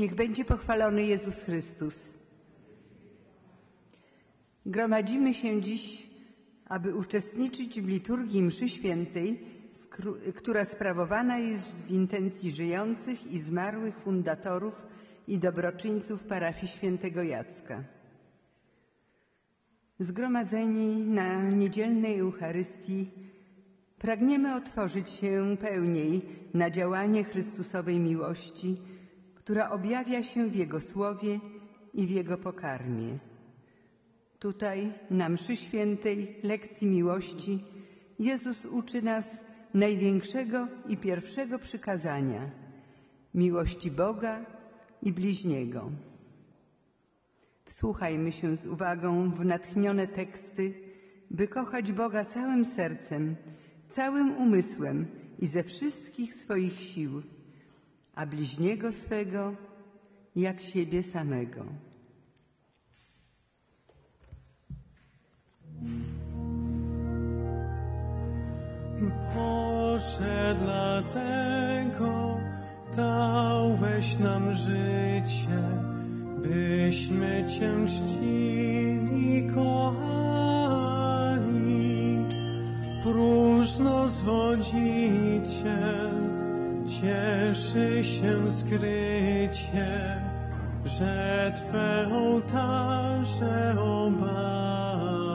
Niech będzie pochwalony Jezus Chrystus. Gromadzimy się dziś, aby uczestniczyć w liturgii mszy świętej, która sprawowana jest w intencji żyjących i zmarłych fundatorów i dobroczyńców parafii świętego Jacka. Zgromadzeni na niedzielnej Eucharystii pragniemy otworzyć się pełniej na działanie Chrystusowej miłości, która objawia się w Jego słowie i w Jego pokarmie. Tutaj, na mszy świętej, lekcji miłości, Jezus uczy nas największego i pierwszego przykazania miłości Boga i bliźniego. Wsłuchajmy się z uwagą w natchnione teksty, by kochać Boga całym sercem, całym umysłem i ze wszystkich swoich sił, a bliźniego swego jak siebie samego. Boże, dlatego dałeś nam życie, byśmy Cię czcili, kochani. Próżno zwodziciel cieszy się skrycie, że Twe ołtarze obali.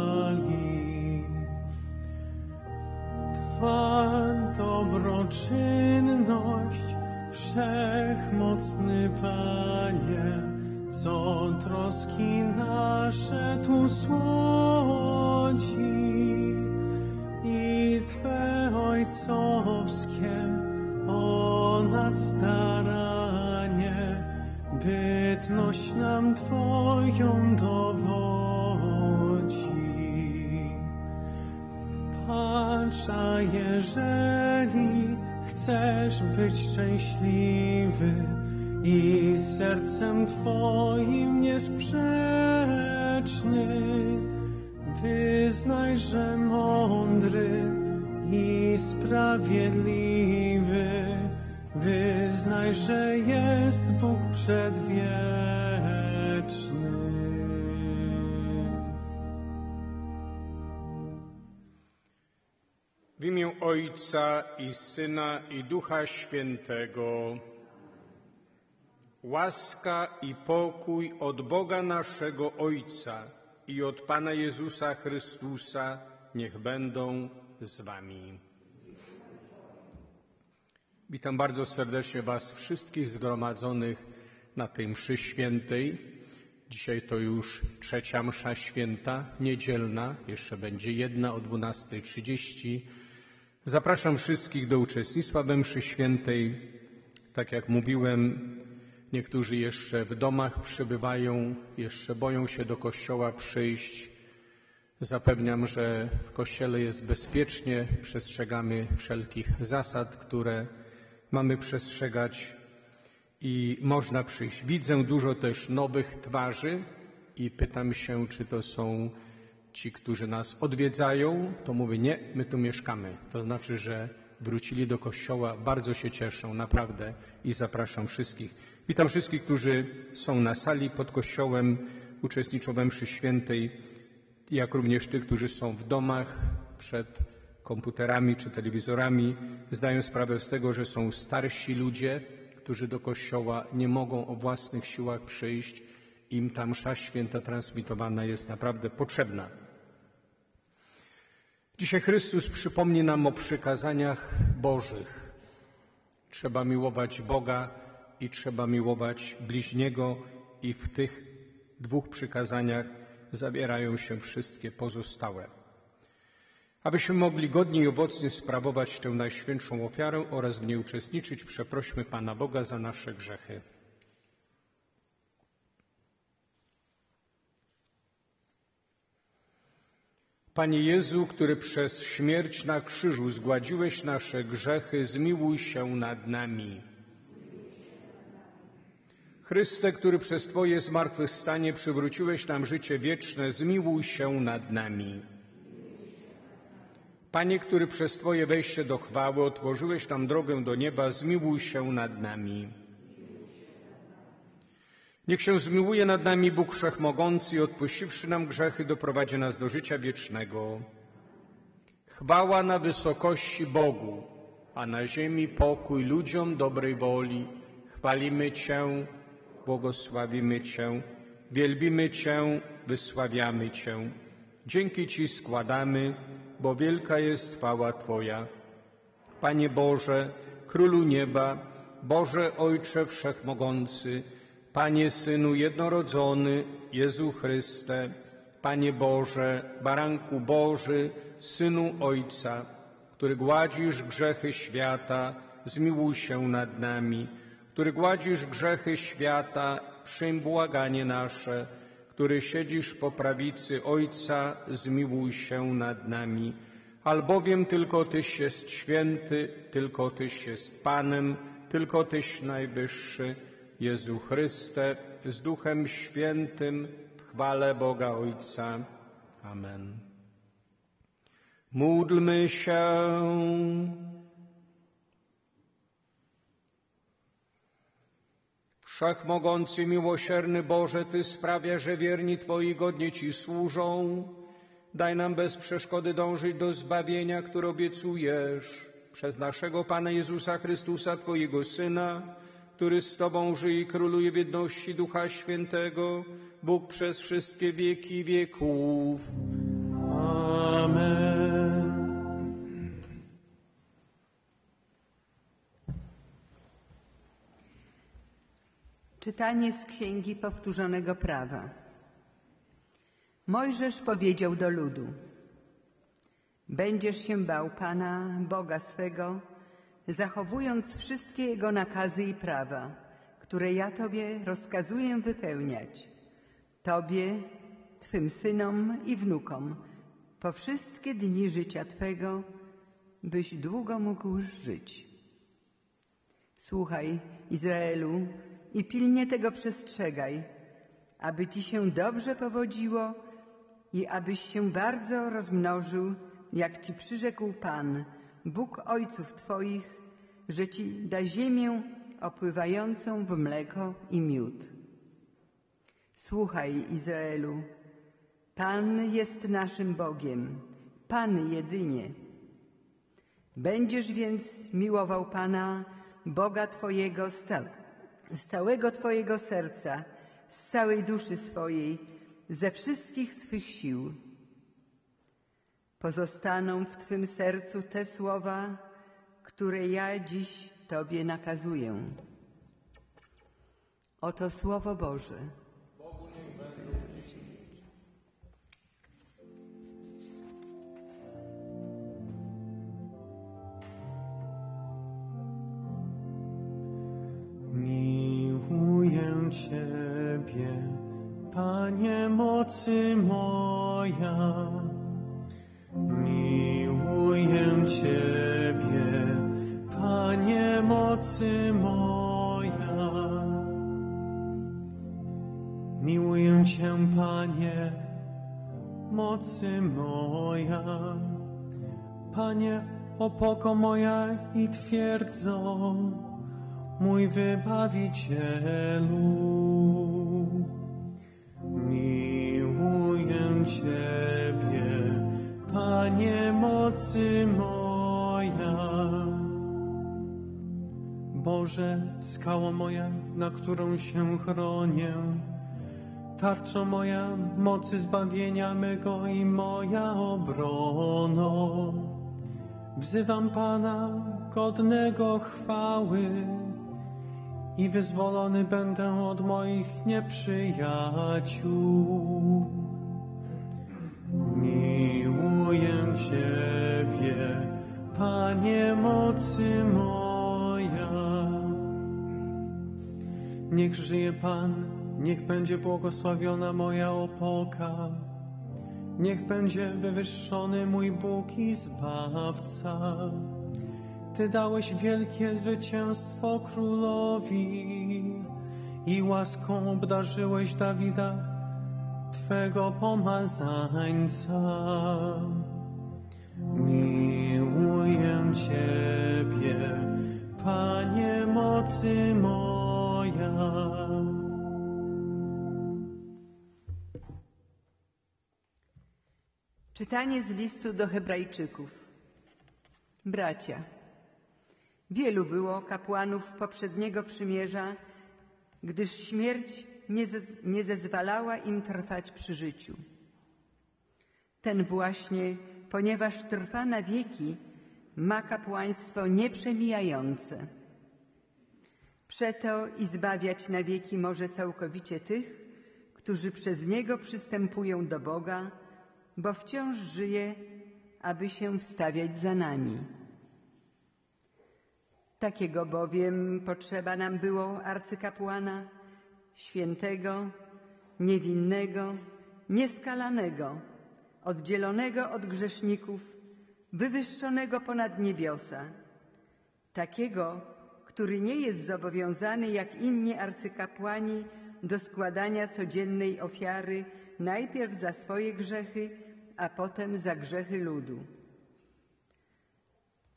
Twa dobroczynność, wszechmocny Panie, co troski nasze tu słodzi i Twe ojcowskie o nas staranie, bytność nam Twoją dowodzi. Patrz, a jeżeli chcesz być szczęśliwy i sercem Twoim niesprzeczny, wyznaj, że mądry i sprawiedliwy, wyznaj, że jest Bóg przedwieczny. W imię Ojca i Syna i Ducha Świętego. Łaska i pokój od Boga naszego Ojca i od Pana Jezusa Chrystusa niech będą z Wami. Witam bardzo serdecznie Was wszystkich zgromadzonych na tej mszy świętej. Dzisiaj to już trzecia msza święta, niedzielna, jeszcze będzie jedna o 12.30. Zapraszam wszystkich do uczestnictwa we mszy świętej. Tak jak mówiłem, niektórzy jeszcze w domach przebywają, jeszcze boją się do kościoła przyjść. Zapewniam, że w kościele jest bezpiecznie, przestrzegamy wszelkich zasad, które mamy przestrzegać i można przyjść. Widzę dużo też nowych twarzy i pytam się, czy to są ci, którzy nas odwiedzają. To mówię, nie, my tu mieszkamy. To znaczy, że wrócili do kościoła, bardzo się cieszą, naprawdę i zapraszam wszystkich. Witam wszystkich, którzy są na sali pod kościołem, uczestniczą we mszy świętej, jak również tych, którzy są w domach przed komputerami czy telewizorami, zdają sprawę z tego, że są starsi ludzie, którzy do kościoła nie mogą o własnych siłach przyjść. Im ta msza święta transmitowana jest naprawdę potrzebna. Dzisiaj Chrystus przypomni nam o przykazaniach Bożych. Trzeba miłować Boga i trzeba miłować bliźniego i w tych dwóch przykazaniach zawierają się wszystkie pozostałe. Abyśmy mogli godnie i owocnie sprawować tę najświętszą ofiarę oraz w niej uczestniczyć, przeprośmy Pana Boga za nasze grzechy. Panie Jezu, który przez śmierć na krzyżu zgładziłeś nasze grzechy, zmiłuj się nad nami. Chryste, który przez Twoje zmartwychwstanie przywróciłeś nam życie wieczne, zmiłuj się nad nami. Panie, który przez Twoje wejście do chwały otworzyłeś nam drogę do nieba, zmiłuj się nad nami. Niech się zmiłuje nad nami Bóg Wszechmogący i odpuściwszy nam grzechy, doprowadzi nas do życia wiecznego. Chwała na wysokości Bogu, a na ziemi pokój ludziom dobrej woli. Chwalimy Cię, błogosławimy Cię, wielbimy Cię, wysławiamy Cię. Dzięki Ci składamy, bo wielka jest chwała Twoja. Panie Boże, Królu Nieba, Boże Ojcze Wszechmogący, Panie Synu Jednorodzony, Jezu Chryste, Panie Boże, Baranku Boży, Synu Ojca, który gładzisz grzechy świata, zmiłuj się nad nami, który gładzisz grzechy świata, przyjm błaganie nasze, który siedzisz po prawicy Ojca, zmiłuj się nad nami. Albowiem tylko Tyś jest święty, tylko Tyś jest Panem, tylko Tyś najwyższy, Jezu Chryste, z Duchem Świętym, w chwale Boga Ojca. Amen. Módlmy się. Wszechmogący, miłosierny Boże, Ty sprawia, że wierni Twoi godnie Ci służą. Daj nam bez przeszkody dążyć do zbawienia, które obiecujesz przez naszego Pana Jezusa Chrystusa, Twojego Syna, który z Tobą żyje i króluje w jedności Ducha Świętego, Bóg przez wszystkie wieki wieków. Amen. Czytanie z Księgi Powtórzonego Prawa. Mojżesz powiedział do ludu: Będziesz się bał Pana, Boga swego, zachowując wszystkie Jego nakazy i prawa, które ja Tobie rozkazuję wypełniać, Tobie, Twym synom i wnukom, po wszystkie dni życia Twego, byś długo mógł żyć. Słuchaj, Izraelu, i pilnie tego przestrzegaj, aby Ci się dobrze powodziło i abyś się bardzo rozmnożył, jak Ci przyrzekł Pan, Bóg Ojców Twoich, że Ci da ziemię opływającą w mleko i miód. Słuchaj, Izraelu, Pan jest naszym Bogiem, Pan jedynie. Będziesz więc miłował Pana, Boga Twojego, z całego Twojego serca, z całej duszy swojej, ze wszystkich swych sił. Pozostaną w Twym sercu te słowa, które ja dziś Tobie nakazuję. Oto Słowo Boże. Ciebie, Panie mocy moja. Miłuję Ciebie, Panie mocy moja. Miłuję Cię, Panie, mocy moja. Panie, opoko moja i twierdzą, mój Wybawicielu. Miłuję Ciebie, Panie mocy moja. Boże, skała moja, na którą się chronię, tarczo moja, mocy zbawienia mego i moja obrono. Wzywam Pana, godnego chwały i wyzwolony będę od moich nieprzyjaciół. Miłuję Ciebie, Panie mocy moja. Niech żyje Pan, niech będzie błogosławiona moja opoka. Niech będzie wywyższony mój Bóg i Zbawca. Ty dałeś wielkie zwycięstwo królowi i łaską obdarzyłeś Dawida, Twego pomazańca. Miłuję Ciebie, Panie mocy moja. Czytanie z listu do Hebrajczyków. Bracia wielu było kapłanów poprzedniego przymierza, gdyż śmierć nie, zez nie zezwalała im trwać przy życiu. Ten właśnie, ponieważ trwa na wieki, ma kapłaństwo nieprzemijające. Przeto i zbawiać na wieki może całkowicie tych, którzy przez Niego przystępują do Boga, bo wciąż żyje, aby się wstawiać za nami. Takiego bowiem potrzeba nam było arcykapłana, świętego, niewinnego, nieskalanego, oddzielonego od grzeszników, wywyższonego ponad niebiosa, takiego, który nie jest zobowiązany jak inni arcykapłani do składania codziennej ofiary najpierw za swoje grzechy, a potem za grzechy ludu.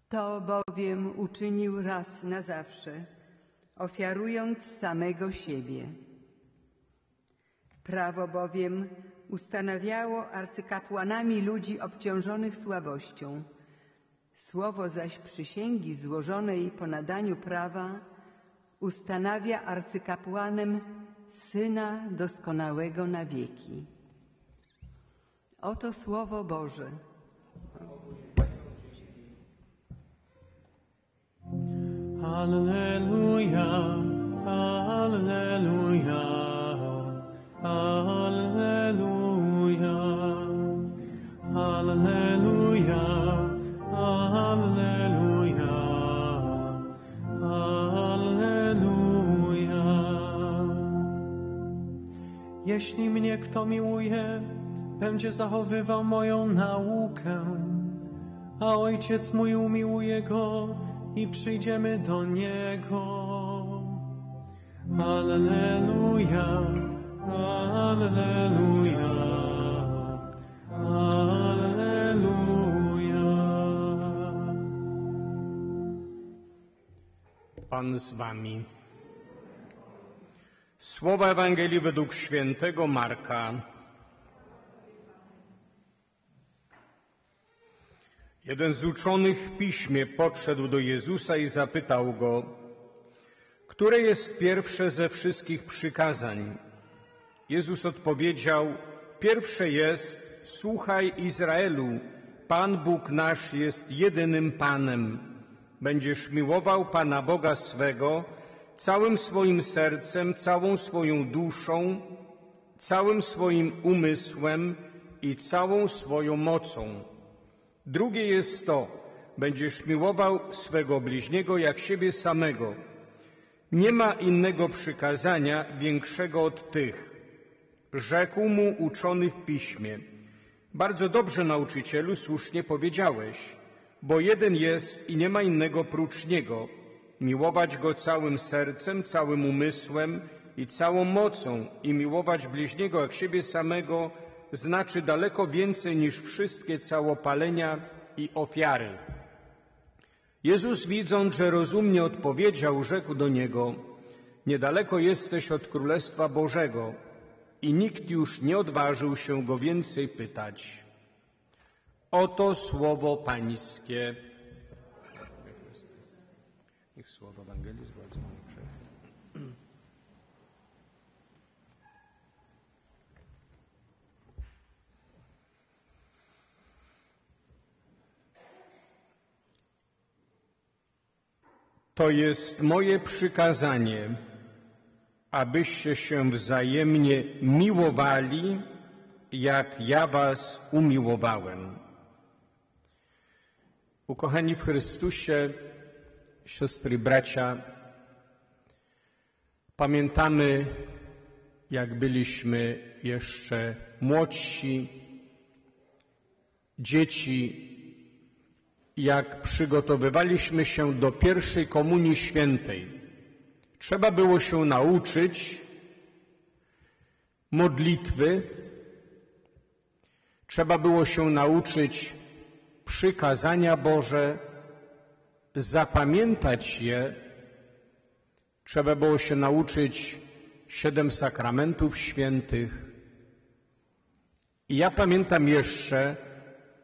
To bowiem uczynił raz na zawsze, ofiarując samego siebie. Prawo bowiem ustanawiało arcykapłanami ludzi obciążonych słabością. Słowo zaś przysięgi złożonej po nadaniu prawa ustanawia arcykapłanem Syna doskonałego na wieki. Oto Słowo Boże. Jeśli mnie kto miłuje, będzie zachowywał moją naukę, a Ojciec mój umiłuje go i przyjdziemy do Niego. Alleluja, Alleluja, Alleluja. Pan z wami. Słowa Ewangelii według świętego Marka. Jeden z uczonych w piśmie podszedł do Jezusa i zapytał go, które jest pierwsze ze wszystkich przykazań? Jezus odpowiedział, pierwsze jest, słuchaj Izraelu, Pan Bóg nasz jest jedynym Panem. Będziesz miłował Pana Boga swego całym swoim sercem, całą swoją duszą, całym swoim umysłem i całą swoją mocą. Drugie jest to, będziesz miłował swego bliźniego jak siebie samego. Nie ma innego przykazania większego od tych. Rzekł mu uczony w piśmie. Bardzo dobrze, nauczycielu, słusznie powiedziałeś, bo jeden jest i nie ma innego prócz niego. Miłować go całym sercem, całym umysłem i całą mocą i miłować bliźniego jak siebie samego znaczy daleko więcej niż wszystkie całopalenia i ofiary. Jezus, widząc, że rozumnie odpowiedział, rzekł do niego: Niedaleko jesteś od Królestwa Bożego. I nikt już nie odważył się go więcej pytać. Oto słowo Pańskie. Niech słowo Ewangelii zgładza mój grzech. To jest moje przykazanie, abyście się wzajemnie miłowali, jak ja was umiłowałem. Ukochani w Chrystusie, siostry bracia, pamiętamy, jak byliśmy jeszcze młodsi, dzieci, jak przygotowywaliśmy się do pierwszej komunii świętej. Trzeba było się nauczyć modlitwy, trzeba było się nauczyć przykazania Boże, zapamiętać je, trzeba było się nauczyć siedem sakramentów świętych. I ja pamiętam jeszcze,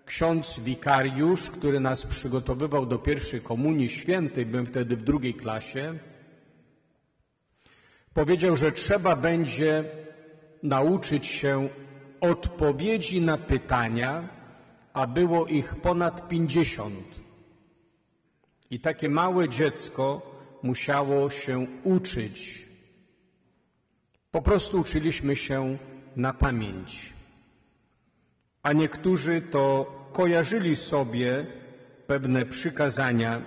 ksiądz wikariusz, który nas przygotowywał do pierwszej komunii świętej, byłem wtedy w drugiej klasie, powiedział, że trzeba będzie nauczyć się odpowiedzi na pytania, a było ich ponad pięćdziesiąt. I takie małe dziecko musiało się uczyć. Po prostu uczyliśmy się na pamięć. A niektórzy to kojarzyli sobie pewne przykazania.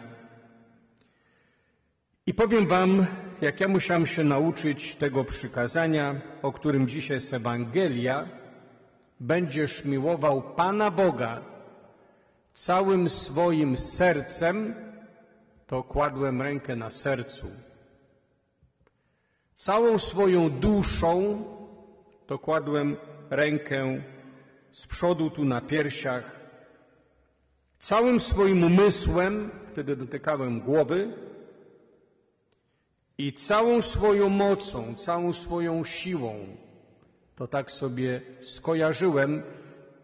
I powiem Wam, jak ja musiałem się nauczyć tego przykazania, o którym dzisiaj jest Ewangelia, będziesz miłował Pana Boga całym swoim sercem, to kładłem rękę na sercu. Całą swoją duszą to kładłem rękę z przodu tu na piersiach. Całym swoim umysłem, wtedy dotykałem głowy, i całą swoją mocą, całą swoją siłą, to tak sobie skojarzyłem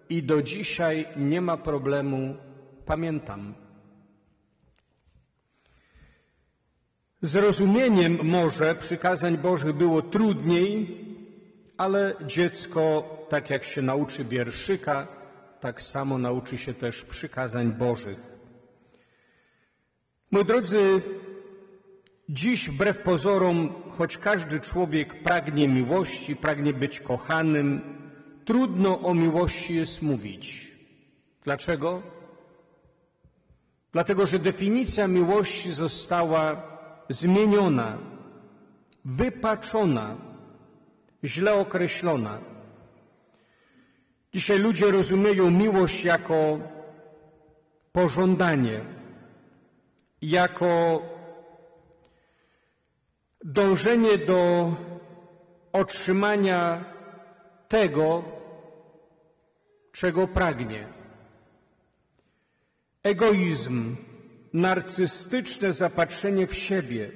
i do dzisiaj nie ma problemu, pamiętam. Zrozumieniem może przykazań Bożych było trudniej, ale dziecko, tak jak się nauczy wierszyka, tak samo nauczy się też przykazań Bożych. Moi drodzy, dziś wbrew pozorom, choć każdy człowiek pragnie miłości, pragnie być kochanym, trudno o miłości jest mówić. Dlaczego? Dlatego, że definicja miłości została zmieniona, wypaczona, źle określona. Dzisiaj ludzie rozumieją miłość jako pożądanie, jako dążenie do otrzymania tego, czego pragnie. Egoizm, narcystyczne zapatrzenie w siebie,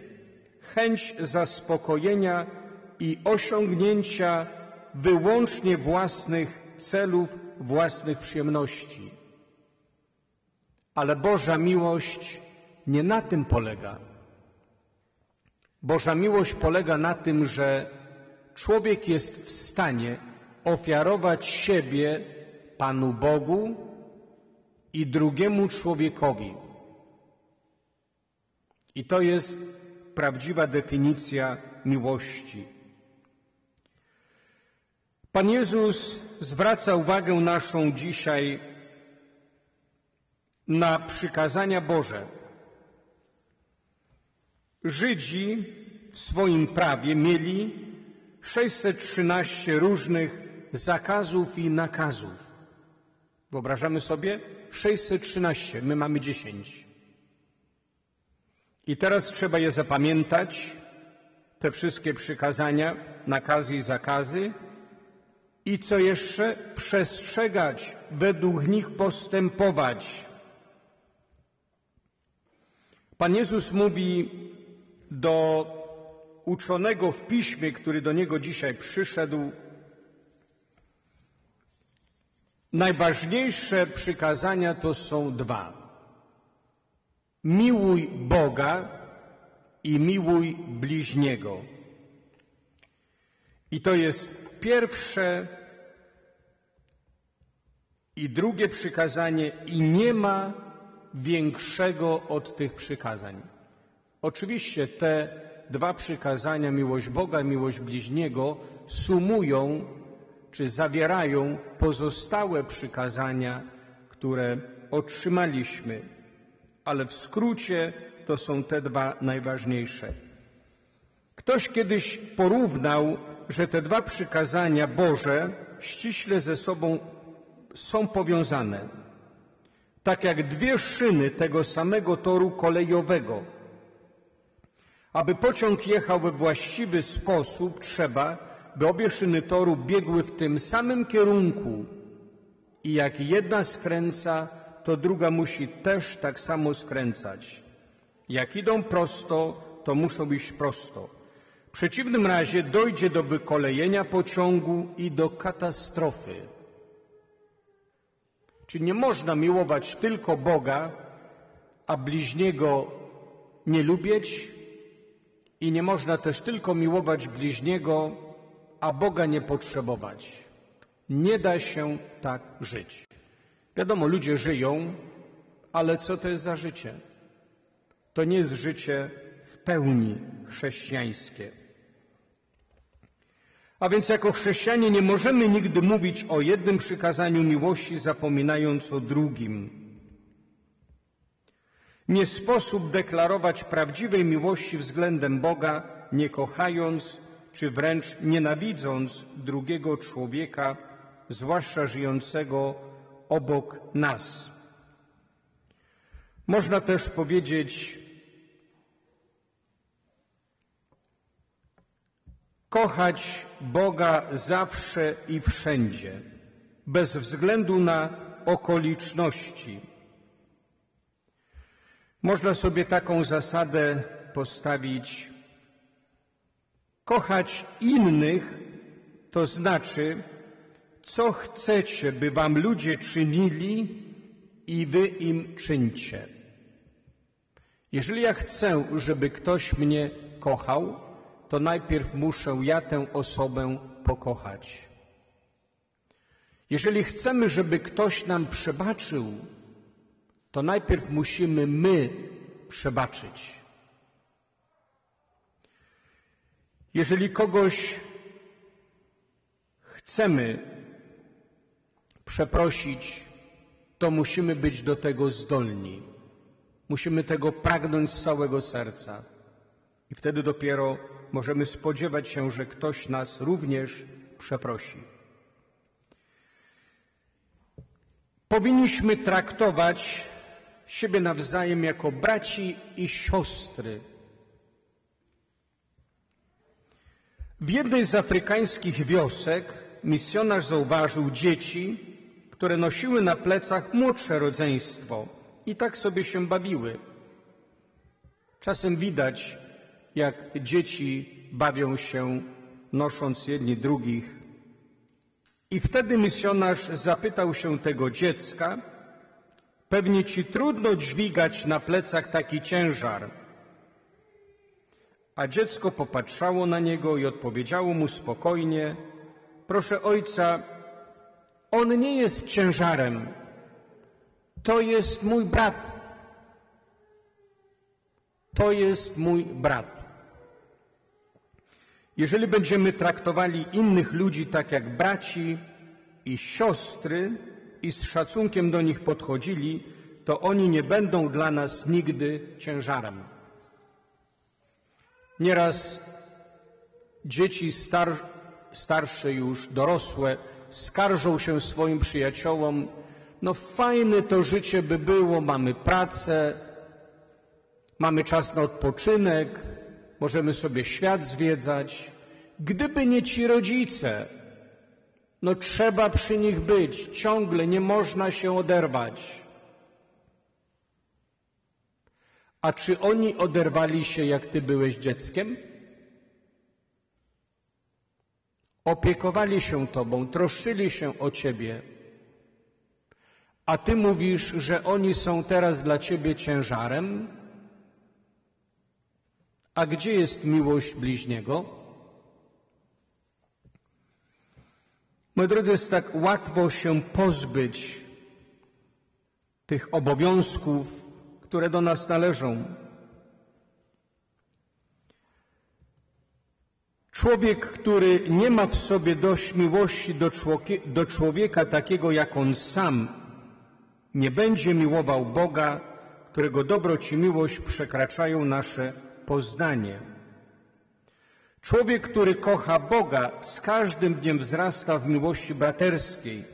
chęć zaspokojenia i osiągnięcia wyłącznie własnych celów, własnych przyjemności. Ale Boża miłość nie na tym polega. Boża miłość polega na tym, że człowiek jest w stanie ofiarować siebie Panu Bogu i drugiemu człowiekowi. I to jest prawdziwa definicja miłości. Pan Jezus zwraca uwagę naszą dzisiaj na przykazania Boże. Żydzi w swoim prawie mieli 613 różnych zakazów i nakazów. Wyobrażamy sobie? 613, my mamy 10. I teraz trzeba je zapamiętać, te wszystkie przykazania, nakazy i zakazy. I co jeszcze? Przestrzegać, według nich postępować. Pan Jezus mówi do uczonego w piśmie, który do niego dzisiaj przyszedł, najważniejsze przykazania to są dwa. Miłuj Boga i miłuj bliźniego. I to jest pierwsze i drugie przykazanie, i nie ma większego od tych przykazań. Oczywiście te dwa przykazania, miłość Boga miłość bliźniego, sumują czy zawierają pozostałe przykazania, które otrzymaliśmy ale w skrócie to są te dwa najważniejsze. Ktoś kiedyś porównał, że te dwa przykazania Boże ściśle ze sobą są powiązane, tak jak dwie szyny tego samego toru kolejowego. Aby pociąg jechał we właściwy sposób, trzeba, by obie szyny toru biegły w tym samym kierunku i jak jedna skręca, to druga musi też tak samo skręcać. Jak idą prosto, to muszą iść prosto. W przeciwnym razie dojdzie do wykolejenia pociągu i do katastrofy. Czy nie można miłować tylko Boga, a bliźniego nie lubić? I nie można też tylko miłować bliźniego, a Boga nie potrzebować. Nie da się tak żyć. Wiadomo, ludzie żyją, ale co to jest za życie? To nie jest życie w pełni chrześcijańskie. A więc jako chrześcijanie nie możemy nigdy mówić o jednym przykazaniu miłości, zapominając o drugim. Nie sposób deklarować prawdziwej miłości względem Boga, nie kochając czy wręcz nienawidząc drugiego człowieka, zwłaszcza żyjącego obok nas. Można też powiedzieć, kochać Boga zawsze i wszędzie, bez względu na okoliczności. Można sobie taką zasadę postawić. Kochać innych to znaczy, co chcecie, by wam ludzie czynili i wy im czyńcie. Jeżeli ja chcę, żeby ktoś mnie kochał, to najpierw muszę ja tę osobę pokochać. Jeżeli chcemy, żeby ktoś nam przebaczył, to najpierw musimy my przebaczyć. Jeżeli kogoś chcemy przeprosić, to musimy być do tego zdolni. Musimy tego pragnąć z całego serca. I wtedy dopiero możemy spodziewać się, że ktoś nas również przeprosi. Powinniśmy traktować siebie nawzajem jako braci i siostry. W jednej z afrykańskich wiosek misjonarz zauważył dzieci, które nosiły na plecach młodsze rodzeństwo i tak sobie się bawiły. Czasem widać, jak dzieci bawią się, nosząc jedni drugich. I wtedy misjonarz zapytał się tego dziecka, pewnie ci trudno dźwigać na plecach taki ciężar. A dziecko popatrzało na niego i odpowiedziało mu spokojnie, proszę ojca, on nie jest ciężarem, to jest mój brat. To jest mój brat. Jeżeli będziemy traktowali innych ludzi tak jak braci i siostry i z szacunkiem do nich podchodzili, to oni nie będą dla nas nigdy ciężarem. Nieraz dzieci star, starsze już, dorosłe, skarżą się swoim przyjaciołom, no fajne to życie by było, mamy pracę, mamy czas na odpoczynek, możemy sobie świat zwiedzać. Gdyby nie ci rodzice, no trzeba przy nich być, ciągle nie można się oderwać. A czy oni oderwali się, jak ty byłeś dzieckiem? Opiekowali się tobą, troszczyli się o ciebie. A ty mówisz, że oni są teraz dla ciebie ciężarem? A gdzie jest miłość bliźniego? Moi drodzy, jest tak łatwo się pozbyć tych obowiązków, które do nas należą. Człowiek, który nie ma w sobie dość miłości do człowieka, do człowieka takiego jak on sam, nie będzie miłował Boga, którego dobroć i miłość przekraczają nasze poznanie. Człowiek, który kocha Boga, z każdym dniem wzrasta w miłości braterskiej.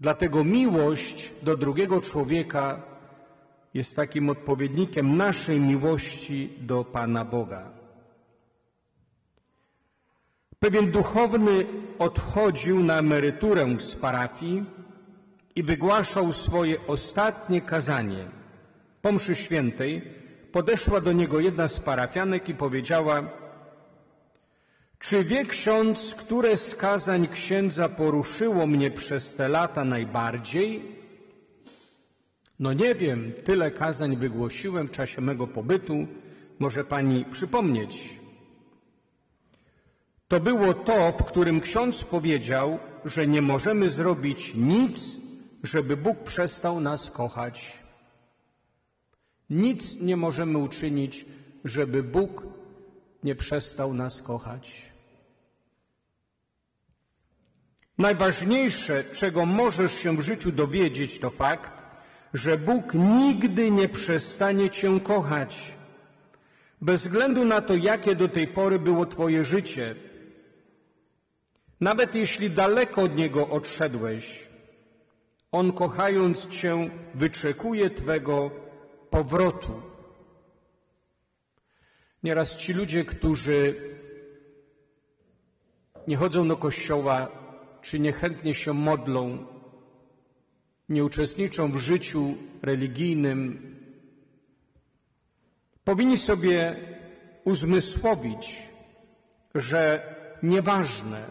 Dlatego miłość do drugiego człowieka jest takim odpowiednikiem naszej miłości do Pana Boga. Pewien duchowny odchodził na emeryturę z parafii i wygłaszał swoje ostatnie kazanie. Po mszy świętej podeszła do niego jedna z parafianek i powiedziała: Czy wie ksiądz, które z kazań księdza poruszyło mnie przez te lata najbardziej? No nie wiem, tyle kazań wygłosiłem w czasie mego pobytu. Może pani przypomnieć. To było to, w którym ksiądz powiedział, że nie możemy zrobić nic, żeby Bóg przestał nas kochać. Nic nie możemy uczynić, żeby Bóg nie przestał nas kochać. Najważniejsze, czego możesz się w życiu dowiedzieć, to fakt, że Bóg nigdy nie przestanie Cię kochać. Bez względu na to, jakie do tej pory było Twoje życie, nawet jeśli daleko od Niego odszedłeś, On kochając Cię wyczekuje Twego powrotu. Nieraz ci ludzie, którzy nie chodzą do kościoła, czy niechętnie się modlą, nie uczestniczą w życiu religijnym, powinni sobie uzmysłowić, że nieważne,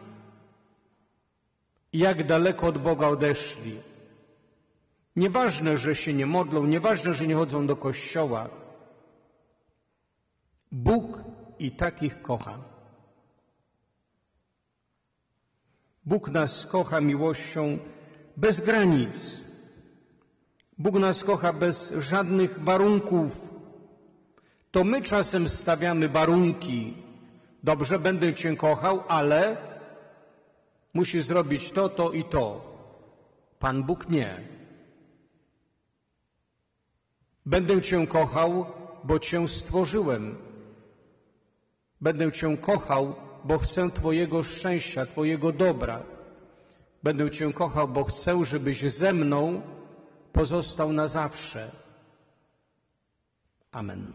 jak daleko od Boga odeszli, nieważne, że się nie modlą, nieważne, że nie chodzą do kościoła, Bóg i takich kocha. Bóg nas kocha miłością bez granic. Bóg nas kocha bez żadnych warunków. To my czasem stawiamy warunki. Dobrze, będę Cię kochał, ale musisz zrobić to, to i to. Pan Bóg nie. Będę Cię kochał, bo Cię stworzyłem. Będę Cię kochał, bo chcę Twojego szczęścia, Twojego dobra. Będę Cię kochał, bo chcę, żebyś ze mną pozostał na zawsze. Amen.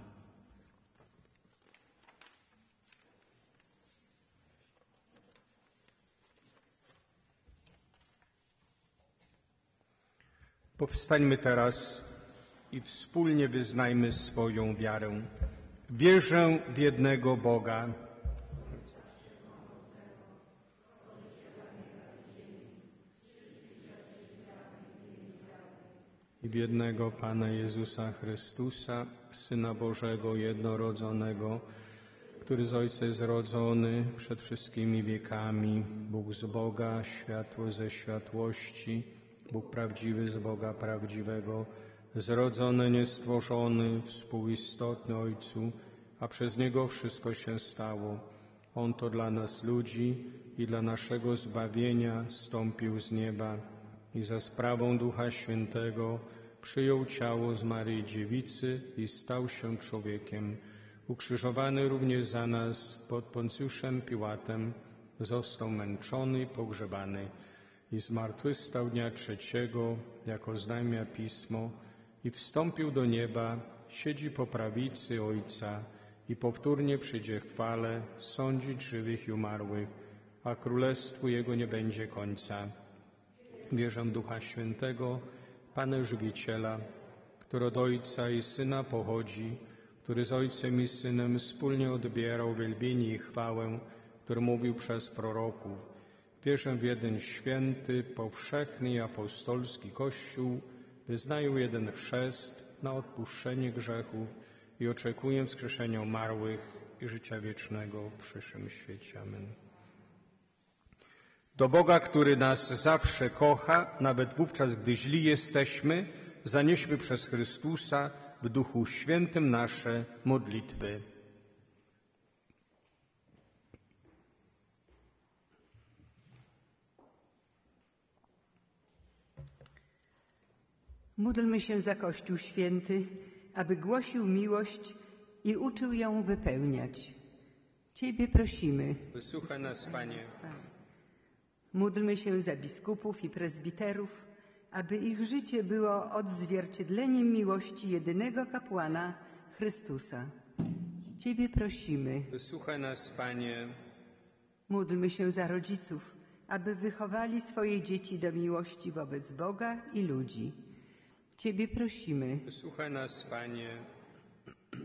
Powstańmy teraz i wspólnie wyznajmy swoją wiarę. Wierzę w jednego Boga. I w jednego Pana Jezusa Chrystusa, Syna Bożego jednorodzonego, który z Ojca jest rodzony przed wszystkimi wiekami, Bóg z Boga, światło ze światłości, Bóg prawdziwy z Boga prawdziwego, zrodzony, niestworzony, współistotny Ojcu, a przez Niego wszystko się stało. On to dla nas ludzi i dla naszego zbawienia stąpił z nieba i za sprawą Ducha Świętego przyjął ciało z Maryi Dziewicy i stał się człowiekiem. Ukrzyżowany również za nas pod Poncjuszem Piłatem, został męczony i pogrzebany i zmartwychwstał dnia trzeciego, jako znajmia Pismo, i wstąpił do nieba, siedzi po prawicy Ojca i powtórnie przyjdzie chwale sądzić żywych i umarłych, a królestwu Jego nie będzie końca. Wierzę Ducha Świętego, Pana Żywiciela, który od Ojca i Syna pochodzi, który z Ojcem i Synem wspólnie odbierał wielbienie i chwałę, który mówił przez proroków. Wierzę w jeden święty, powszechny i apostolski Kościół, wyznaję jeden chrzest na odpuszczenie grzechów i oczekuję wskrzeszenia umarłych i życia wiecznego w przyszłym świecie. Amen. Do Boga, który nas zawsze kocha, nawet wówczas, gdy źli jesteśmy, zanieśmy przez Chrystusa w Duchu Świętym nasze modlitwy. Módlmy się za Kościół Święty, aby głosił miłość i uczył ją wypełniać. Ciebie prosimy. Wysłuchaj nas, Panie. Módlmy się za biskupów i prezbiterów, aby ich życie było odzwierciedleniem miłości jedynego kapłana Chrystusa. Ciebie prosimy. Wysłuchaj nas, Panie. Módlmy się za rodziców, aby wychowali swoje dzieci do miłości wobec Boga i ludzi. Ciebie prosimy. Wysłuchaj nas, Panie.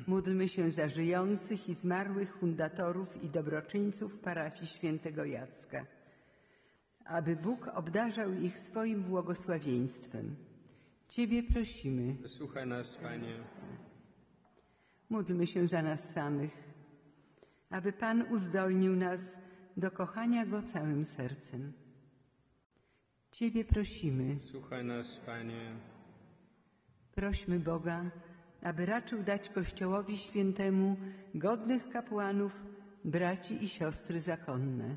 Módlmy się za żyjących i zmarłych fundatorów i dobroczyńców parafii świętego Jacka, aby Bóg obdarzał ich swoim błogosławieństwem. Ciebie prosimy. Słuchaj nas, Panie. Módlmy się za nas samych, aby Pan uzdolnił nas do kochania Go całym sercem. Ciebie prosimy. Słuchaj nas, Panie. Prośmy Boga, aby raczył dać Kościołowi Świętemu godnych kapłanów, braci i siostry zakonne.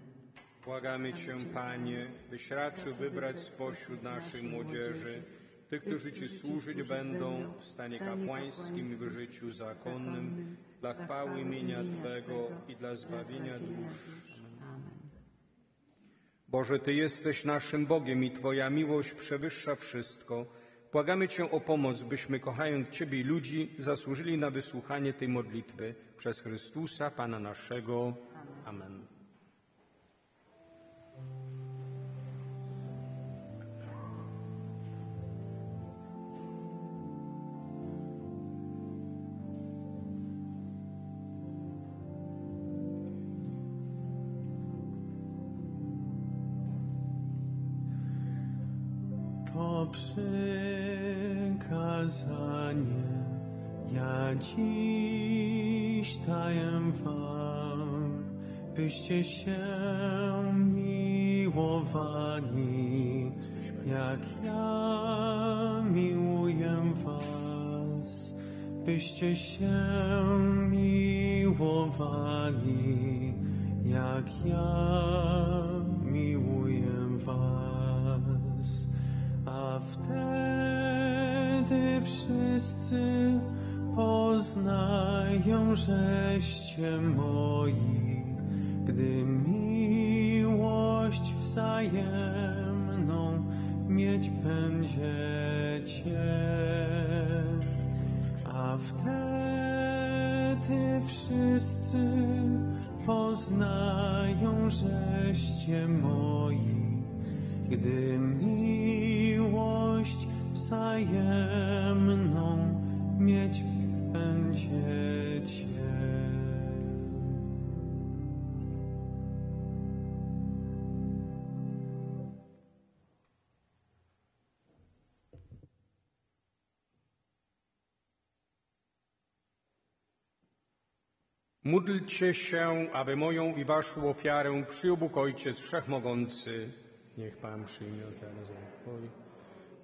Błagamy Cię, Panie, byś raczył wybrać spośród naszej młodzieży tych, którzy Ci służyć będą w stanie kapłańskim i w życiu zakonnym dla chwały imienia Twego i dla zbawienia dusz. Boże, Ty jesteś naszym Bogiem i Twoja miłość przewyższa wszystko. Błagamy Cię o pomoc, byśmy kochając Ciebie i ludzi zasłużyli na wysłuchanie tej modlitwy przez Chrystusa, Pana naszego. Amen. Byście się miłowali, jak ja miłuję was, byście się miłowali, jak ja miłuję was. A wtedy wszyscy poznają, żeście moi, gdy miłość wzajemną mieć będziecie. A wtedy wszyscy poznają, żeście moi, gdy miłość wzajemną mieć będziecie. Módlcie się, aby moją i waszą ofiarę przyjął Ojciec Wszechmogący. Niech Pan przyjmie ofiarę za Twój,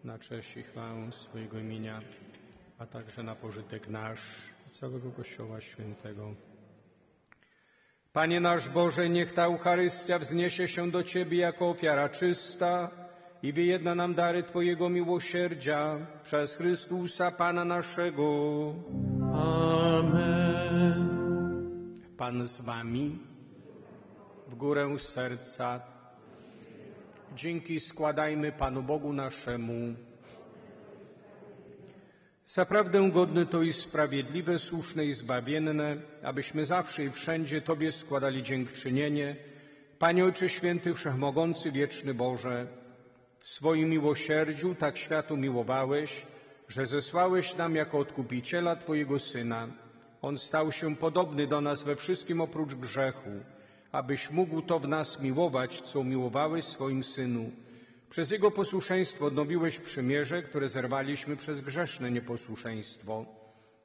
na cześć i chwałę swojego imienia, a także na pożytek nasz i całego Kościoła Świętego. Panie nasz Boże, niech ta Eucharystia wzniesie się do Ciebie jako ofiara czysta i wyjedna nam dary Twojego miłosierdzia przez Chrystusa Pana naszego. Amen. Pan z Wami, w górę serca. Dzięki składajmy Panu Bogu naszemu. Zaprawdę godne to i sprawiedliwe, słuszne i zbawienne, abyśmy zawsze i wszędzie Tobie składali dziękczynienie. Panie Ojcze Święty, Wszechmogący, Wieczny Boże, w swoim miłosierdziu tak światu miłowałeś, że zesłałeś nam jako odkupiciela Twojego Syna. On stał się podobny do nas we wszystkim oprócz grzechu, abyś mógł to w nas miłować, co umiłowałeś swoim Synu. Przez Jego posłuszeństwo odnowiłeś przymierze, które zerwaliśmy przez grzeszne nieposłuszeństwo.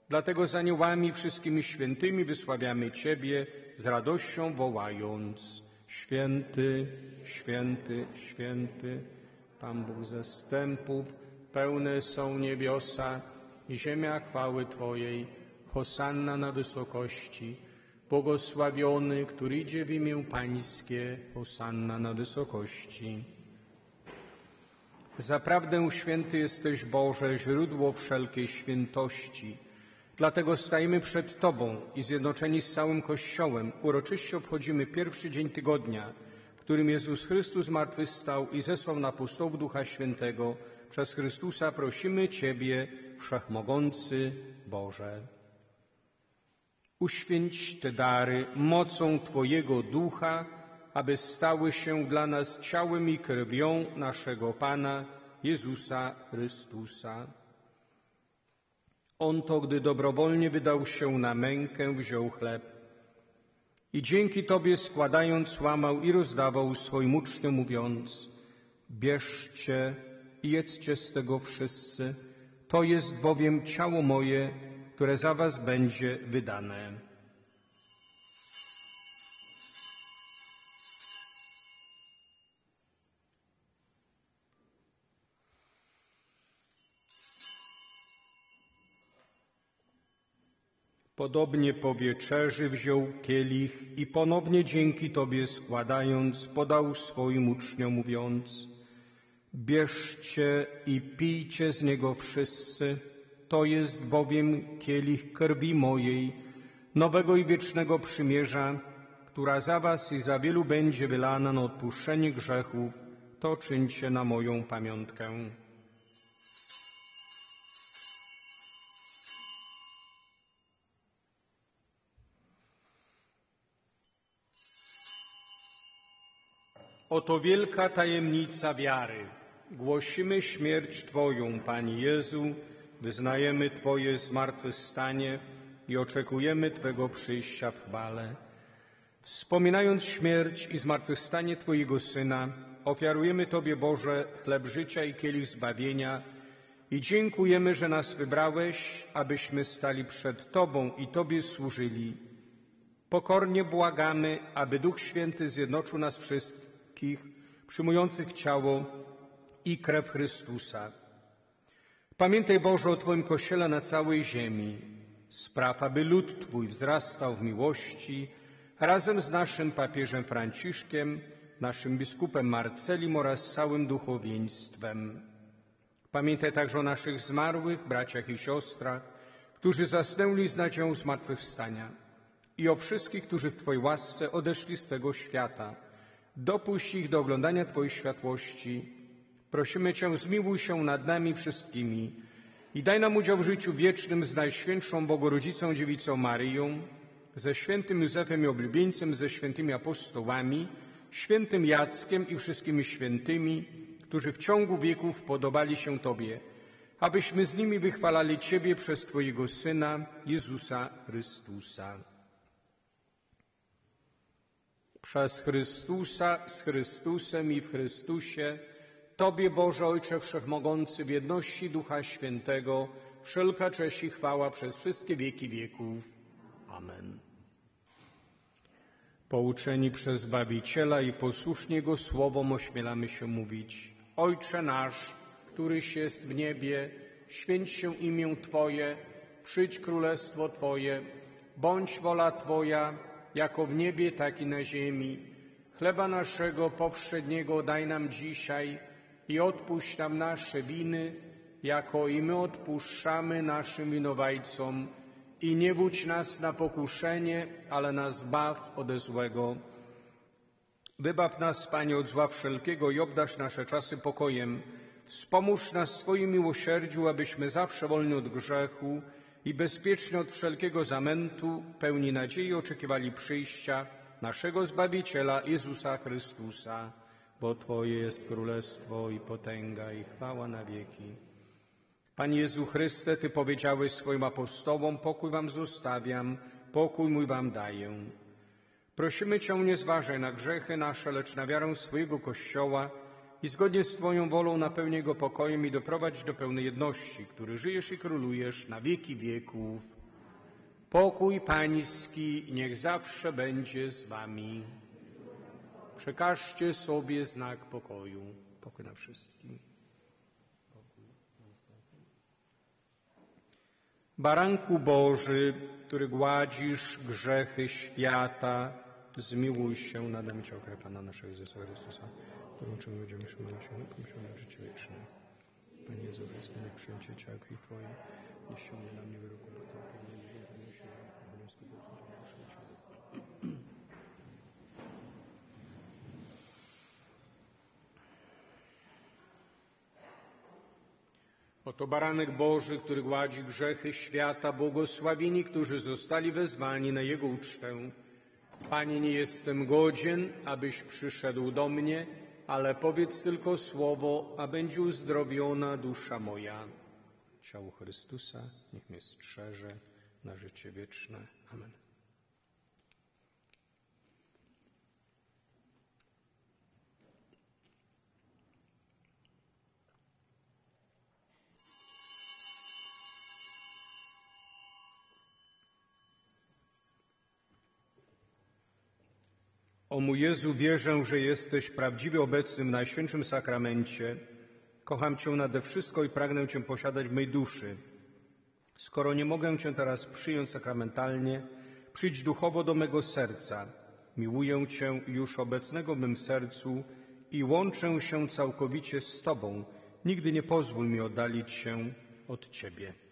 Dlatego z aniołami wszystkimi świętymi wysławiamy Ciebie z radością wołając Święty, święty, święty, Pan Bóg zastępów, pełne są niebiosa i ziemia chwały Twojej. Hosanna na wysokości, błogosławiony, który idzie w imię Pańskie, Hosanna na wysokości. Zaprawdę święty jesteś Boże, źródło wszelkiej świętości. Dlatego stajemy przed Tobą i zjednoczeni z całym Kościołem uroczyście obchodzimy pierwszy dzień tygodnia, w którym Jezus Chrystus zmartwychwstał i zesłał na apostołów Ducha Świętego. Przez Chrystusa prosimy Ciebie, Wszechmogący Boże. Uświęć te dary mocą Twojego Ducha, aby stały się dla nas ciałem i krwią naszego Pana Jezusa Chrystusa. On to, gdy dobrowolnie wydał się na mękę, wziął chleb i dzięki Tobie składając łamał i rozdawał swoim uczniom, mówiąc Bierzcie i jedzcie z tego wszyscy, to jest bowiem ciało moje, które za Was będzie wydane. Podobnie po wieczerzy wziął kielich i ponownie dzięki Tobie składając, podał swoim uczniom, mówiąc: Bierzcie i pijcie z niego wszyscy, to jest bowiem kielich krwi mojej, nowego i wiecznego przymierza, która za Was i za wielu będzie wylana na odpuszczenie grzechów, to czyńcie na moją pamiątkę. Oto wielka tajemnica wiary. Głosimy śmierć Twoją, Panie Jezu, wyznajemy Twoje zmartwychwstanie i oczekujemy Twego przyjścia w chwale. Wspominając śmierć i zmartwychwstanie Twojego Syna, ofiarujemy Tobie, Boże, chleb życia i kielich zbawienia i dziękujemy, że nas wybrałeś, abyśmy stali przed Tobą i Tobie służyli. Pokornie błagamy, aby Duch Święty zjednoczył nas wszystkich, przyjmujących ciało i krew Chrystusa. Pamiętaj Boże o Twoim Kościele na całej ziemi. Spraw, aby lud Twój wzrastał w miłości razem z naszym papieżem Franciszkiem, naszym biskupem Marcelim oraz całym duchowieństwem. Pamiętaj także o naszych zmarłych braciach i siostrach, którzy zasnęli z nadzieją zmartwychwstania i o wszystkich, którzy w Twojej łasce odeszli z tego świata. Dopuść ich do oglądania Twojej światłości. Prosimy Cię, zmiłuj się nad nami wszystkimi i daj nam udział w życiu wiecznym z Najświętszą Bogorodzicą Dziewicą Maryją, ze świętym Józefem i oblubieńcem, ze świętymi apostołami, świętym Jackiem i wszystkimi świętymi, którzy w ciągu wieków podobali się Tobie, abyśmy z nimi wychwalali Ciebie przez Twojego Syna, Jezusa Chrystusa. Przez Chrystusa, z Chrystusem i w Chrystusie, Tobie, Boże Ojcze Wszechmogący, w jedności Ducha Świętego, wszelka cześć i chwała przez wszystkie wieki wieków. Amen. Pouczeni przez Zbawiciela i posłuszni Jego słowom ośmielamy się mówić Ojcze nasz, któryś jest w niebie, święć się imię Twoje, przyjdź królestwo Twoje, bądź wola Twoja, jako w niebie, tak i na ziemi. Chleba naszego powszedniego daj nam dzisiaj i odpuść nam nasze winy, jako i my odpuszczamy naszym winowajcom. I nie wódź nas na pokuszenie, ale nas baw ode złego. Wybaw nas, Panie, od zła wszelkiego i obdasz nasze czasy pokojem. Wspomóż nas swoim miłosierdziu, abyśmy zawsze wolni od grzechu i bezpiecznie od wszelkiego zamętu, pełni nadziei oczekiwali przyjścia naszego Zbawiciela Jezusa Chrystusa, bo Twoje jest królestwo i potęga i chwała na wieki. Panie Jezu Chryste, Ty powiedziałeś swoim apostołom, pokój Wam zostawiam, pokój mój Wam daję. Prosimy Cię, nie zważaj na grzechy nasze, lecz na wiarę swojego Kościoła i zgodnie z Twoją wolą napełnij go pokojem i doprowadź do pełnej jedności, który żyjesz i królujesz na wieki wieków. Pokój Pański niech zawsze będzie z Wami. Przekażcie sobie znak pokoju. Pokój na wszystkich. Baranku Boży, który gładzisz grzechy świata, zmiłuj się nad nami okre Pana naszego Jezusa Chrystusa, którym czym się na się, pomyślmy życie wieczne. Panie Jezu Chryste, niech przyjęcie Cię, jak i Twoje, się na mnie wyroku potępienia, nie się wniosku do przyjścia. Oto baranek Boży, który gładzi grzechy świata, błogosławieni, którzy zostali wezwani na Jego ucztę. Panie, nie jestem godzien, abyś przyszedł do mnie, ale powiedz tylko słowo, a będzie uzdrowiona dusza moja. ciało Chrystusa, niech mnie strzeże na życie wieczne. Amen. O mój Jezu, wierzę, że jesteś prawdziwie obecnym w Najświętszym Sakramencie. Kocham Cię nade wszystko i pragnę Cię posiadać w mej duszy. Skoro nie mogę Cię teraz przyjąć sakramentalnie, przyjdź duchowo do mego serca. Miłuję Cię już obecnego w mym sercu i łączę się całkowicie z Tobą. Nigdy nie pozwól mi oddalić się od Ciebie.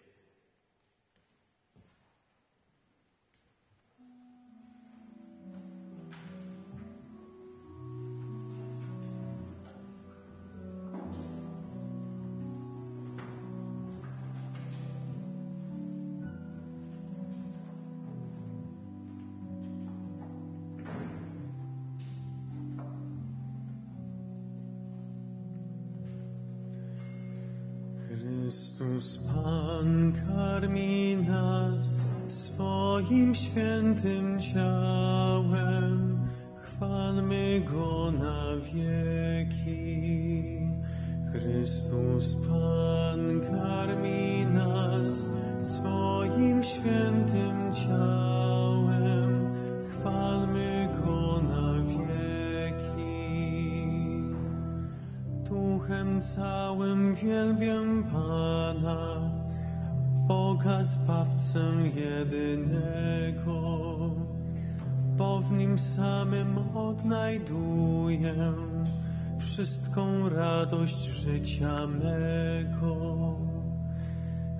Karmi nas swoim świętym ciałem. Chwalmy Go na wieki. Chrystus Pan karmi nas swoim świętym ciałem. Chwalmy Go na wieki. Duchem całym wielbię Pana, Boga Zbawcę jedynego, bo w Nim samym odnajduję wszystką radość życia mego.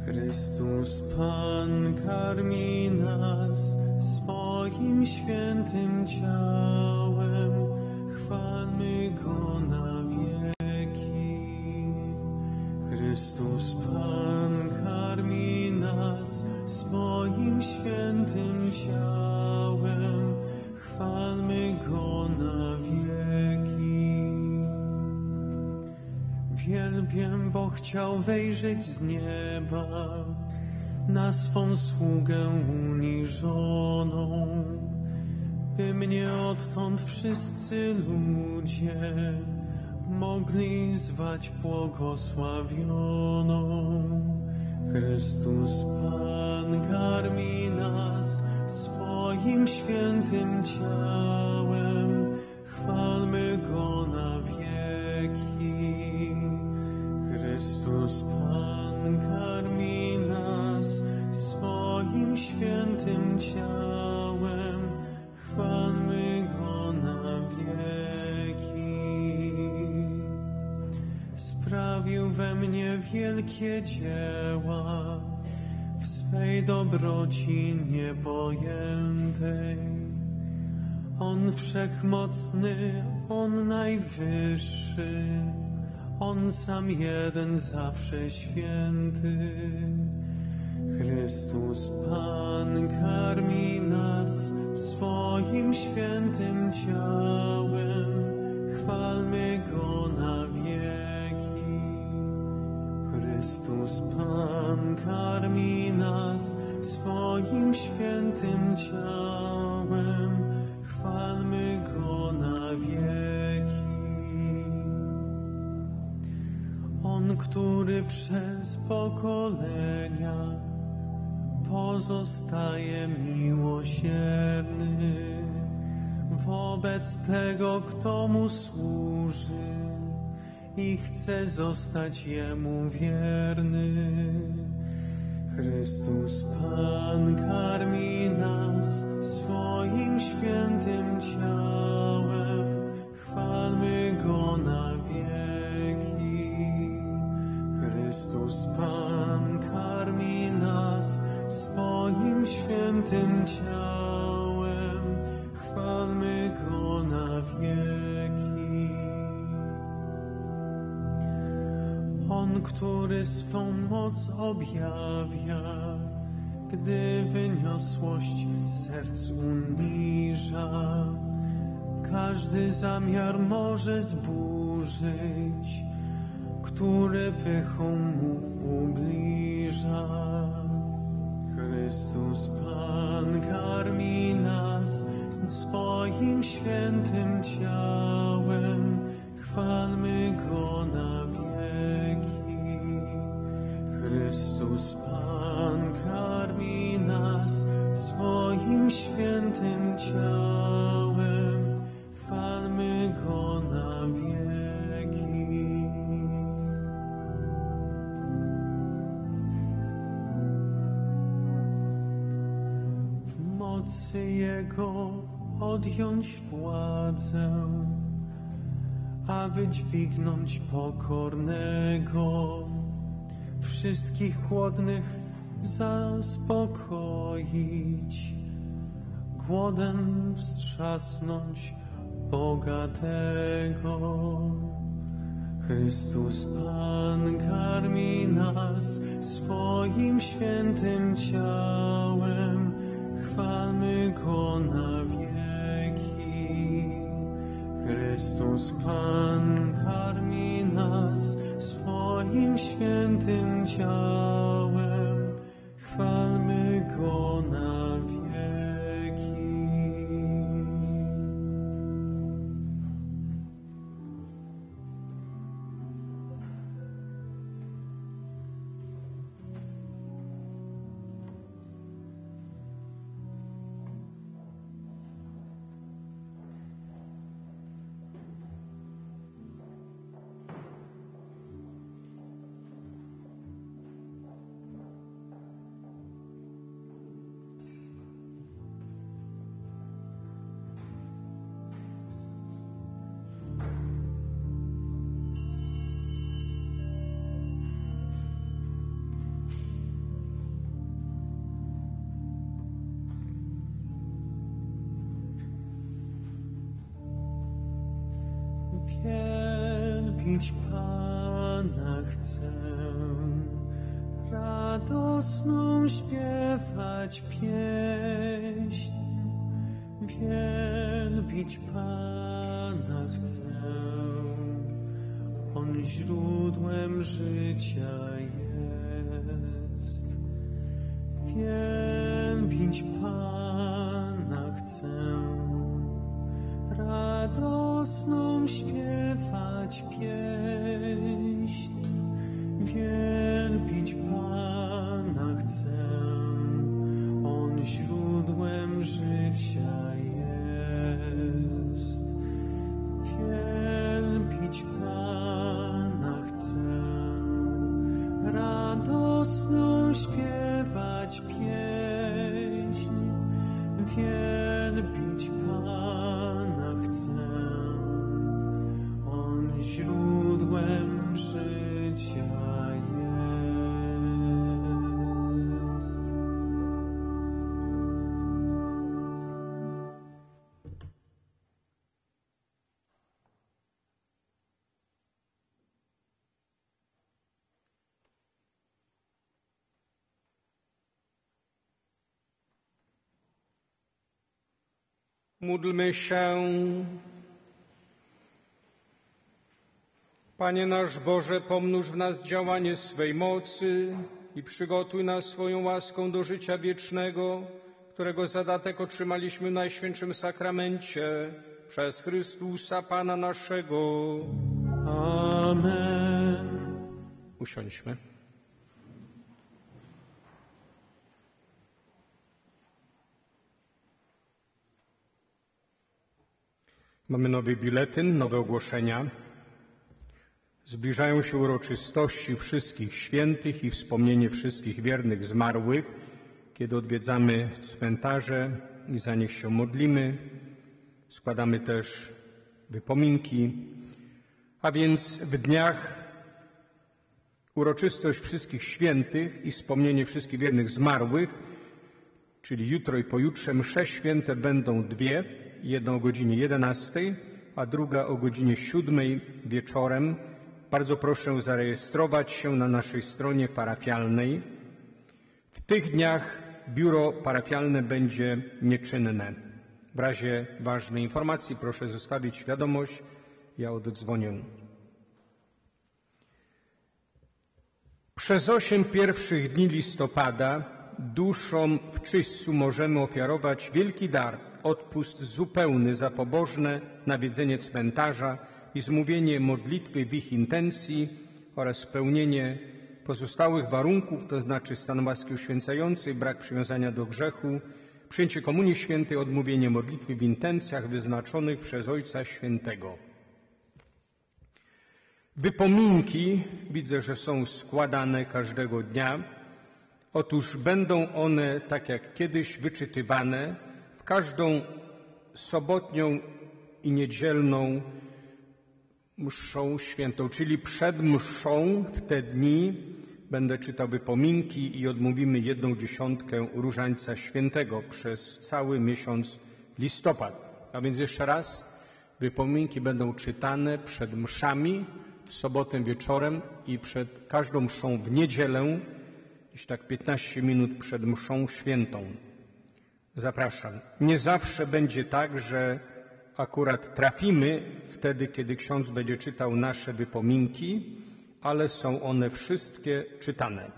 Chrystus Pan karmi nas swoim świętym ciałem, chwalmy Go Chrystus Pan karmi nas swoim świętym ciałem, chwalmy Go na wieki. Wielbię, bo chciał wejrzeć z nieba na swą sługę uniżoną, by mnie odtąd wszyscy ludzie mogli zwać błogosławioną. Chrystus Pan karmi nas swoim świętym ciałem, chwalmy Go na wieki. Chrystus Pan karmi nas swoim świętym ciałem, chwalmy Go na wieki. Sprawił we mnie wielkie dzieła, w swej dobroci niepojętej. On wszechmocny, On najwyższy, On sam jeden zawsze święty. Chrystus Pan karmi nas swoim świętym ciałem, chwalmy Go na. Chrystus Pan karmi nas swoim świętym ciałem, chwalmy Go na wieki. On, który przez pokolenia pozostaje miłosierny wobec tego, kto mu służy i chce zostać jemu wierny. Chrystus Pan karmi nas swoim świętym ciałem, chwalmy Go na wieki. Chrystus Pan karmi nas swoim świętym ciałem, który swą moc objawia, gdy wyniosłość serc uniża, każdy zamiar może zburzyć, który pychą mu ubliża. Chrystus Pan karmi nas swoim świętym ciałem, chwalmy Go na. Chrystus Pan karmi nas swoim świętym ciałem, chwalmy Go na wieki. W mocy Jego odjąć władzę, a wydźwignąć pokornego, wszystkich głodnych zaspokoić, głodem wstrzasnąć bogatego. Chrystus Pan karmi nas swoim świętym ciałem, chwalmy Go na wieki. Chrystus Pan karmi nas swoim świętym ciałem, Wielbić Pana chcę, On źródłem życia jest. Wielbić Pana chcę, radosną śpiewać pieśń. Wielbić Pana chcę, źródłem życia Módlmy się. Panie nasz Boże, pomnóż w nas działanie swej mocy i przygotuj nas swoją łaską do życia wiecznego, którego zadatek otrzymaliśmy w Najświętszym Sakramencie przez Chrystusa Pana naszego. Amen. Usiądźmy. Mamy nowy biuletyn, nowe ogłoszenia. Zbliżają się uroczystości wszystkich świętych i wspomnienie wszystkich wiernych zmarłych, kiedy odwiedzamy cmentarze i za nich się modlimy. Składamy też wypominki. A więc w dniach uroczystość wszystkich świętych i wspomnienie wszystkich wiernych zmarłych, czyli jutro i pojutrze msze święte będą dwie, jedna o godzinie 11, a druga o godzinie 7 wieczorem. Bardzo proszę zarejestrować się na naszej stronie parafialnej. W tych dniach biuro parafialne będzie nieczynne. W razie ważnej informacji proszę zostawić wiadomość, ja oddzwonię. Przez osiem pierwszych dni listopada duszom w czyśćcu możemy ofiarować wielki dar, odpust zupełny za pobożne nawiedzenie cmentarza i zmówienie modlitwy w ich intencji oraz spełnienie pozostałych warunków, to znaczy stan łaski uświęcającej, brak przywiązania do grzechu, przyjęcie Komunii Świętej, odmówienie modlitwy w intencjach wyznaczonych przez Ojca Świętego. Wypominki widzę, że są składane każdego dnia. Otóż będą one, tak jak kiedyś, wyczytywane każdą sobotnią i niedzielną mszą świętą, czyli przed mszą w te dni będę czytał wypominki i odmówimy jedną dziesiątkę Różańca Świętego przez cały miesiąc listopad. A więc jeszcze raz, wypominki będą czytane przed mszami w sobotę wieczorem i przed każdą mszą w niedzielę, jeśli tak 15 minut przed mszą świętą. Zapraszam. Nie zawsze będzie tak, że akurat trafimy wtedy, kiedy ksiądz będzie czytał nasze wypominki, ale są one wszystkie czytane.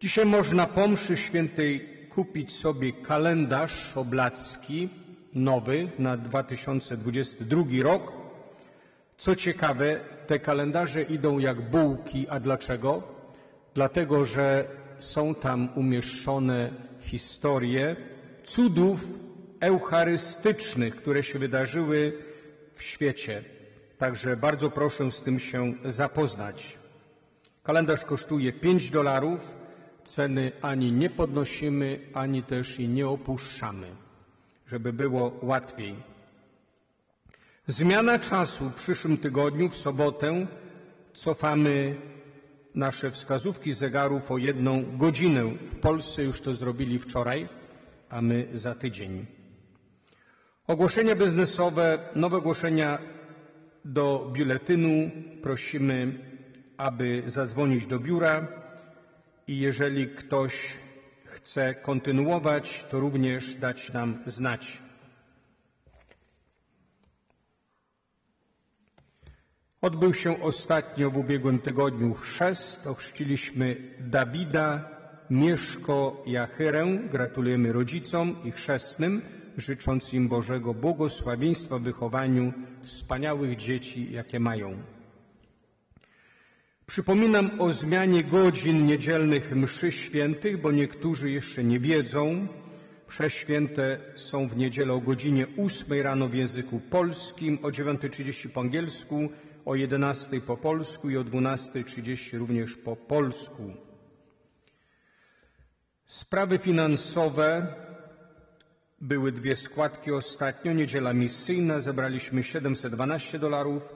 Dzisiaj można po mszy świętej kupić sobie kalendarz oblacki nowy na 2022 rok. Co ciekawe, te kalendarze idą jak bułki, a dlaczego? Dlatego, że są tam umieszczone historie cudów eucharystycznych, które się wydarzyły w świecie. Także bardzo proszę z tym się zapoznać. Kalendarz kosztuje 5 dolarów. Ceny ani nie podnosimy, ani też i nie opuszczamy, żeby było łatwiej. Zmiana czasu w przyszłym tygodniu, w sobotę, cofamy nasze wskazówki zegarów o jedną godzinę. W Polsce już to zrobili wczoraj, a my za tydzień. Ogłoszenia biznesowe, nowe ogłoszenia do biuletynu. Prosimy, aby zadzwonić do biura i jeżeli ktoś chce kontynuować, to również dać nam znać. Odbył się ostatnio w ubiegłym tygodniu chrzest. Ochrzciliśmy Dawida Mieszko Jachyrę. Gratulujemy rodzicom i chrzestnym życząc im Bożego błogosławieństwa w wychowaniu wspaniałych dzieci, jakie mają. Przypominam o zmianie godzin niedzielnych mszy świętych, bo niektórzy jeszcze nie wiedzą. Msze święte są w niedzielę o godzinie 8 rano w języku polskim, o 9.30 po angielsku, o 11 po polsku i o 12.30 również po polsku. Sprawy finansowe były dwie składki ostatnio. Niedziela misyjna zebraliśmy 712 dolarów,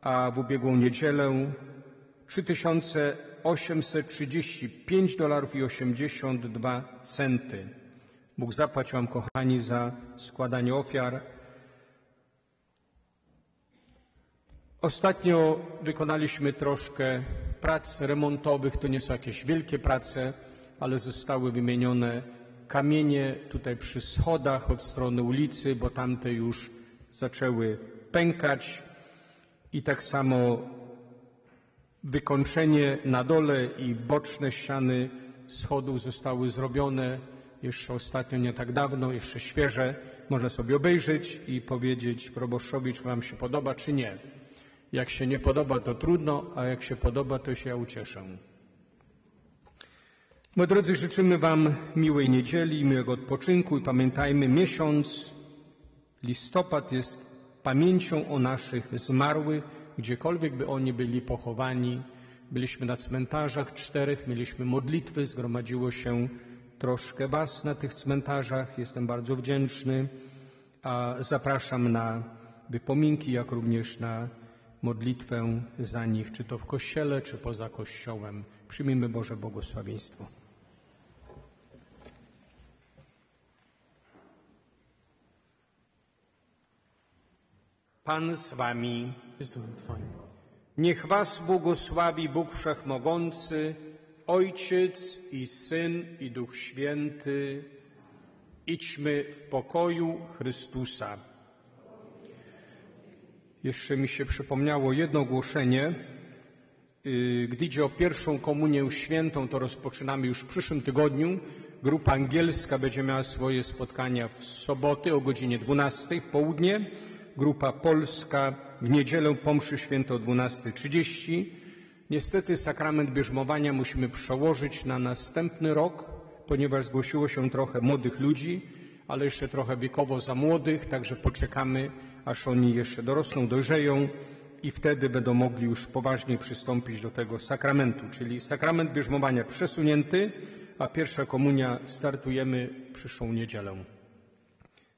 a w ubiegłą niedzielę 3835 dolarów i 82 centy. Bóg zapłać Wam, kochani, za składanie ofiar. Ostatnio wykonaliśmy troszkę prac remontowych. To nie są jakieś wielkie prace, ale zostały wymienione kamienie tutaj przy schodach od strony ulicy, bo tamte już zaczęły pękać i tak samo wykończenie na dole i boczne ściany schodów zostały zrobione jeszcze ostatnio, nie tak dawno, jeszcze świeże. Można sobie obejrzeć i powiedzieć proboszczowi, czy Wam się podoba, czy nie. Jak się nie podoba, to trudno, a jak się podoba, to się ja ucieszę. Moi drodzy, życzymy Wam miłej niedzieli, miłego odpoczynku i pamiętajmy, miesiąc listopad jest pamięcią o naszych zmarłych, gdziekolwiek by oni byli pochowani. Byliśmy na cmentarzach czterech, mieliśmy modlitwy, zgromadziło się troszkę Was na tych cmentarzach. Jestem bardzo wdzięczny, a zapraszam na wypominki, jak również na modlitwę za nich, czy to w kościele, czy poza kościołem. Przyjmijmy Boże błogosławieństwo. Pan z wami. Niech was błogosławi Bóg Wszechmogący, Ojciec i Syn i Duch Święty. Idźmy w pokoju Chrystusa. Jeszcze mi się przypomniało jedno ogłoszenie. Y, Gdy idzie o pierwszą komunię świętą, to rozpoczynamy już w przyszłym tygodniu. Grupa angielska będzie miała swoje spotkania w soboty o godzinie 12 w południe. Grupa polska w niedzielę po mszy święto o 12.30. Niestety sakrament bierzmowania musimy przełożyć na następny rok, ponieważ zgłosiło się trochę młodych ludzi, ale jeszcze trochę wiekowo za młodych, także poczekamy, aż oni jeszcze dorosną, dojrzeją i wtedy będą mogli już poważniej przystąpić do tego sakramentu, czyli sakrament bierzmowania przesunięty, a pierwsza komunia startujemy przyszłą niedzielę.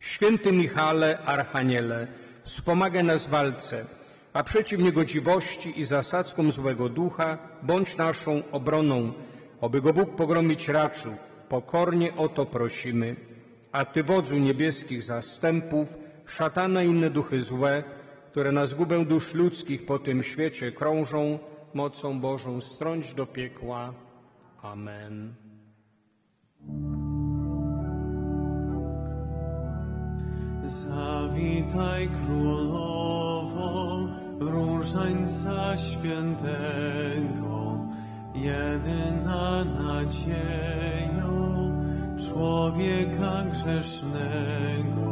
Święty Michale, Archaniele, wspomagaj nas w walce, a przeciw niegodziwości i zasadzkom złego ducha bądź naszą obroną, oby go Bóg pogromić raczył. Pokornie o to prosimy. A Ty, wodzu niebieskich zastępów, szatana i inne duchy złe, które na zgubę dusz ludzkich po tym świecie krążą, mocą Bożą strąć do piekła. Amen. Zawitaj królowo, różańca świętego, jedyna nadzieją człowieka grzesznego.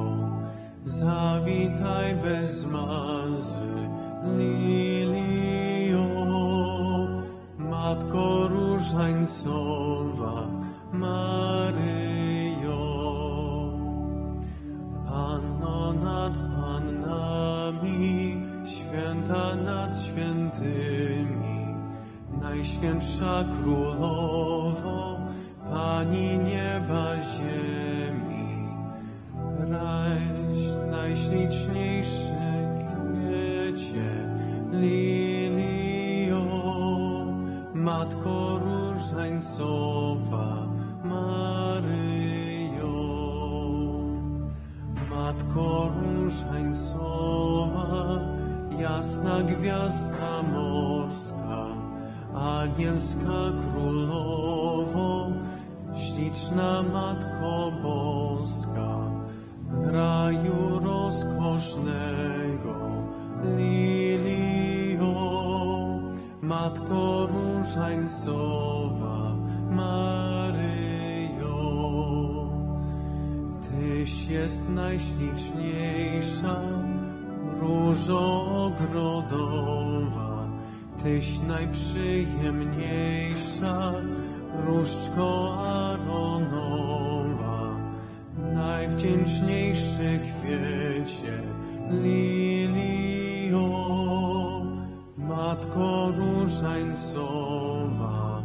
Zawitaj bez mazy, lilio, Matko różańcowa, Maryjo. Panno nad pannami, święta nad świętymi, Najświętsza Królowo, Pani anielska królowo, śliczna Matko Boska, raju rozkosznego, lilio, Matko różańcowa, Maryjo. Tyś jest najśliczniejsza, różo ogrodowa, Tyś najprzyjemniejsza, różdżko aronowa, najwdzięczniejszy kwiecie, lilio, Matko różańcowa,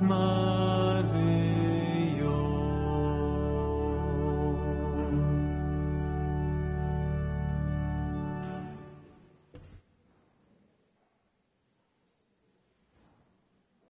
Maryjo.